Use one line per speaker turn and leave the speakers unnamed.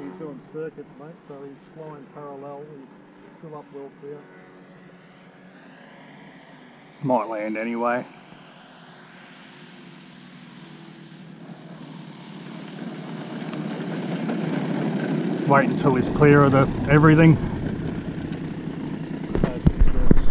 he's doing circuits, mate, so he's flying parallel. He's still up well clear.
Might land anyway. Wait until he's clear of the everything.